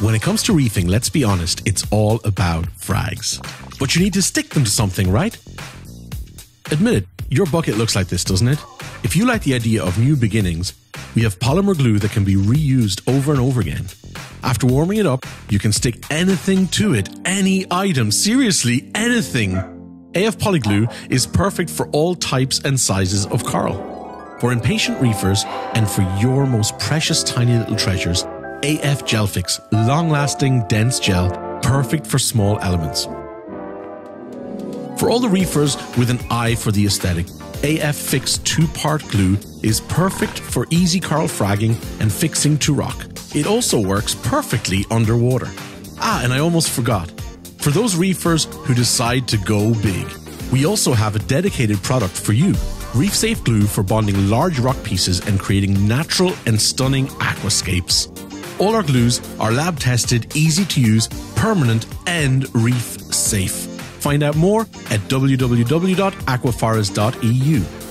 When it comes to reefing, let's be honest, it's all about frags. But you need to stick them to something, right? Admit it, your bucket looks like this, doesn't it? If you like the idea of new beginnings, we have polymer glue that can be reused over and over again. After warming it up, you can stick anything to it, any item, seriously, anything. AF Polyglue is perfect for all types and sizes of coral. For impatient reefers and for your most precious tiny little treasures, AF Gel Fix, long lasting, dense gel, perfect for small elements. For all the reefers with an eye for the aesthetic, AF Fix two part glue is perfect for easy coral fragging and fixing to rock. It also works perfectly underwater. Ah, and I almost forgot. For those reefers who decide to go big, we also have a dedicated product for you Reef Safe Glue for bonding large rock pieces and creating natural and stunning aquascapes. All our glues are lab tested, easy to use, permanent, and reef safe. Find out more at www.aquaforest.eu.